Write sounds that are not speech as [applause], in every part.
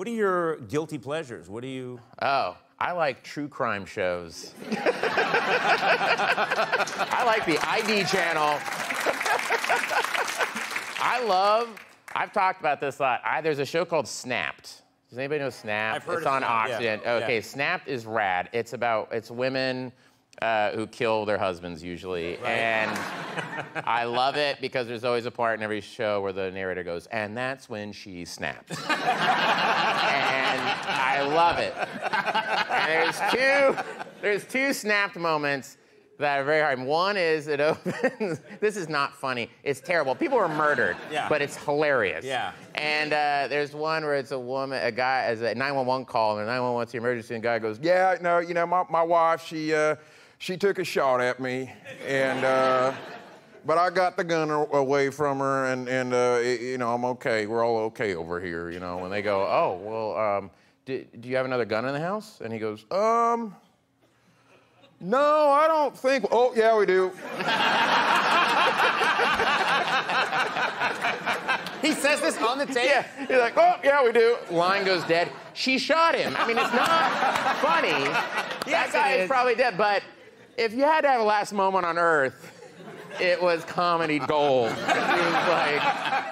What are your guilty pleasures? What do you? Oh, I like true crime shows. [laughs] I like the ID channel. I love, I've talked about this a lot. I, there's a show called Snapped. Does anybody know Snapped? I've heard it's of on Snapped. Oxygen. Yeah. Okay, Snapped is rad. It's about, it's women uh, who kill their husbands usually. And [laughs] I love it because there's always a part in every show where the narrator goes, and that's when she snapped. and I love it. And there's two, there's two snapped moments that are very hard. One is it opens. [laughs] this is not funny. It's terrible. People were murdered, Yeah. but it's hilarious. Yeah. And uh, there's one where it's a woman, a guy, as a 911 call, and 911 to the emergency, and the guy goes, Yeah, no, you know, my, my wife, she, uh, she took a shot at me, and, uh, but I got the gun away from her, and, and uh, y- you know, I'm okay. We're all okay over here, you know. and they go, oh, well, um, do, do you have another gun in the house? And he goes, Um, no, I don't think. Oh, yeah, we do. [laughs] He says this on the tape. Yeah. He's like, oh, yeah, we do. Line goes dead. She shot him. I mean, it's not funny. [laughs] Yes, that guy it is is. probably dead. But if you had to have a last moment on Earth, it was comedy gold. It was like,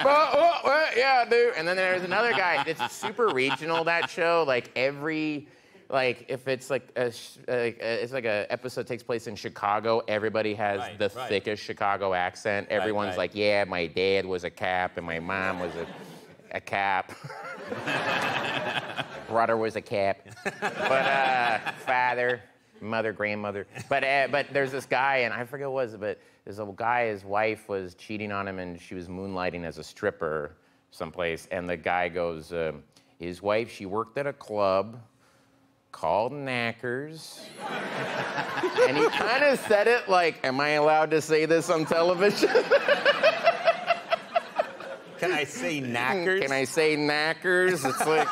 oh, oh, oh, yeah, dude. And then there's another guy. It's super regional, that show. Like, every. Like if it's like a, a it's like a episode takes place in Chicago, everybody has Right, the right. thickest Chicago accent. Everyone's right. like, yeah, my dad was a cap and my mom was a, a cap. [laughs] Brother was a cap. But uh, father, mother, grandmother. But uh, but there's this guy, and I forget what it was, but there's a guy, his wife was cheating on him, and she was moonlighting as a stripper someplace. And the guy goes, um, his wife, she worked at a club called Knackers. and he kind of said it like, am I allowed to say this on television? Can I say knackers? Can I say knackers? It's like,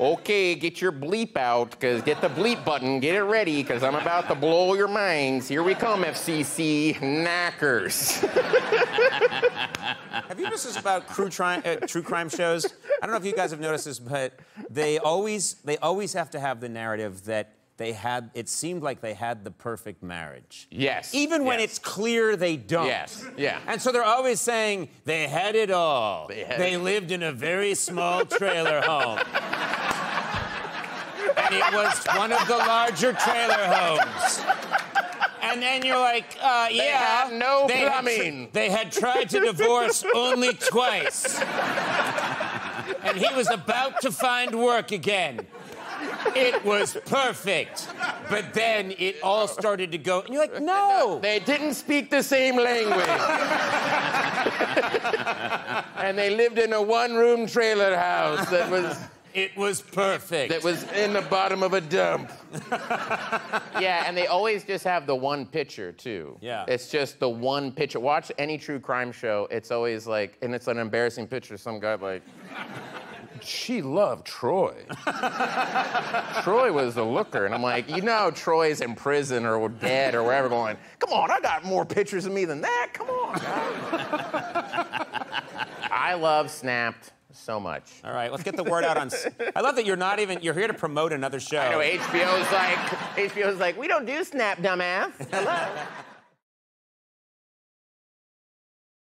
okay, get your bleep out, because get the bleep button, get it ready, because I'm about to blow your minds. Here we come, FCC, knackers. [laughs] Have you noticed this about true, tri- uh, true crime shows? I don't know if you guys have noticed this, but they always they always have to have the narrative that they had. It seemed like they had the perfect marriage. Yes. Even when Yes. it's clear they don't. Yes, yeah. And so they're always saying they had it all. They had they it. lived in a very small trailer home. [laughs] it was one of the larger trailer homes. And then you're like, uh, yeah. had no they had plumbing. they had tried to divorce only twice. and he was about to find work again. It was perfect. But then it all started to go, and you're like, no. They didn't speak the same language. [laughs] and they lived in a one room trailer house that was. It was perfect. that was in the bottom of a dump. [laughs] yeah, and they always just have the one picture too. Yeah. It's just the one picture. Watch any true crime show. It's always like, and it's an embarrassing picture. Some guy like, she loved Troy. [laughs] Troy was the looker, and I'm like, you know, Troy's in prison or dead or wherever. Going, come on, I got more pictures of me than that. Come on. [laughs] I love Snapped so much. All right, let's get the word out on. [laughs] I love that you're not even. You're here to promote another show. I know HBO's like HBO's like we don't do Snap, dumbass. [laughs] Hello.